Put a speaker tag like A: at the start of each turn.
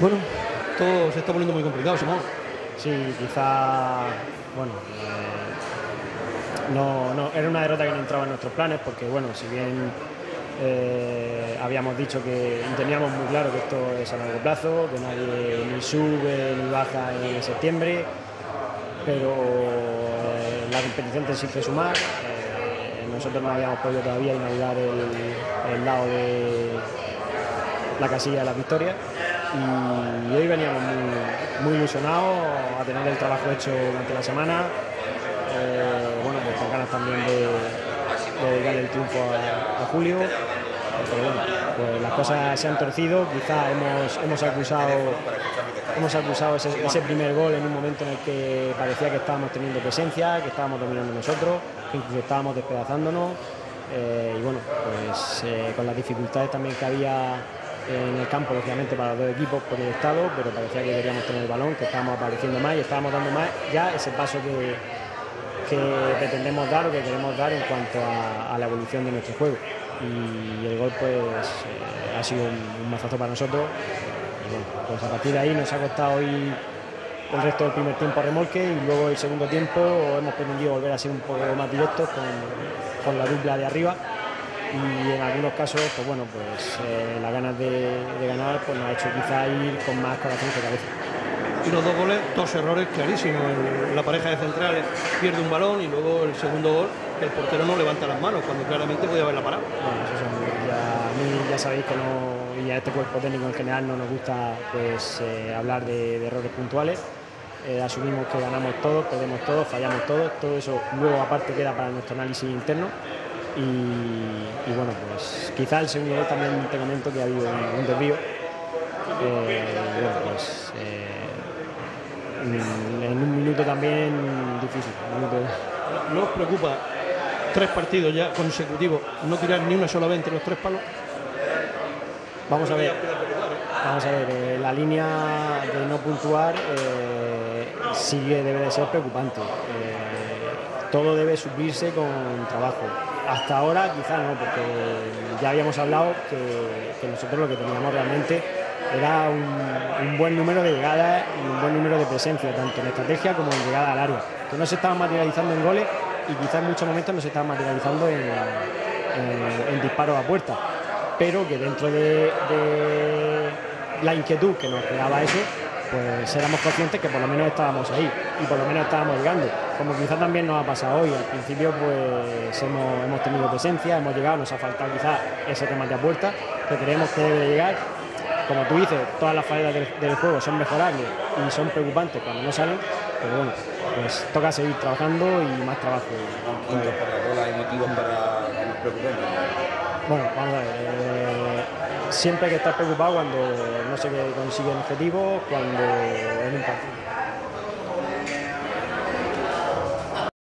A: Bueno, todo se está poniendo muy complicado, Simón.
B: Sí, quizá, bueno, eh, no, no, era una derrota que no entraba en nuestros planes porque, bueno, si bien eh, habíamos dicho que teníamos muy claro que esto es a largo plazo, que nadie ni sube ni baja en septiembre, pero eh, la competición te exige sumar. Eh, nosotros no habíamos podido todavía inaugurar el, el lado de la casilla de las victorias y hoy veníamos muy, muy ilusionados a tener el trabajo hecho durante la semana. Eh, bueno, pues con ganas también de, de dedicar el triunfo a, Julio. Pero bueno, pues las cosas se han torcido, quizá hemos, hemos acusado, hemos acusado ese, ese primer gol en un momento en el que parecía que estábamos teniendo presencia, que estábamos dominando nosotros, que incluso estábamos despedazándonos. Eh, y bueno, pues eh, con las dificultades también que había en el campo, lógicamente, para los dos equipos estado, pero parecía que queríamos tener el balón, que estábamos apareciendo más y estábamos dando más ya ese paso que, que pretendemos dar o que queremos dar en cuanto a, la evolución de nuestro juego. Y el gol pues eh, ha sido un, un, para nosotros. Bueno, pues a partir de ahí nos ha costado hoy el resto del primer tiempo a remolque y luego el segundo tiempo hemos pretendido volver a ser un poco más directos con, con la dupla de arriba y en algunos casos, pues bueno, pues eh, las ganas de, de, ganar pues nos ha hecho quizá ir con más corazón que cabeza.
A: Y los dos goles, dos errores clarísimos. La pareja de centrales pierde un balón y luego el segundo gol, el portero no levanta las manos cuando claramente podía haberla parado.
B: Bueno, eso son, ya, a mí ya sabéis que no, y a este cuerpo técnico en general no nos gusta pues eh, hablar de, de, errores puntuales. Eh, asumimos que ganamos todos, perdemos todos, fallamos todos, todo eso luego aparte queda para nuestro análisis interno y, y, bueno, pues quizá el segundo gol también te comento que ha habido un, un desvío. Eh, bueno, pues eh, en un minuto también difícil. Minuto...
A: ¿No os preocupa tres partidos ya consecutivos no tirar ni una sola vez entre los tres palos?
B: Vamos a ver. Vamos a ver, eh, la línea de no puntuar sigue, debe de ser preocupante. todo debe suplirse con trabajo hasta ahora quizá no, porque ya habíamos hablado que, nosotros lo que teníamos realmente era un, buen número de llegadas y un buen número de presencia, tanto en estrategia como en llegada al área, que no se estaban materializando en goles y quizás en muchos momentos no se estaban materializando en, en, en disparos a puerta, pero que dentro de, de la inquietud que nos creaba eso, pues éramos conscientes que por lo menos estábamos ahí y por lo menos estábamos llegando. Como quizás también nos ha pasado hoy, al principio pues hemos, hemos tenido presencia, hemos llegado, nos ha faltado quizás ese remate a puerta que creemos que debe llegar. Como tú dices, todas las fallas del, del, juego son mejorables y son preocupantes cuando no salen, pero bueno, pues toca seguir trabajando y más trabajo.
C: Hay motivos para.
B: Bueno, vamos a ver. Eh, siempre hay que estar preocupado cuando no se consigue el objetivo, cuando en un partido.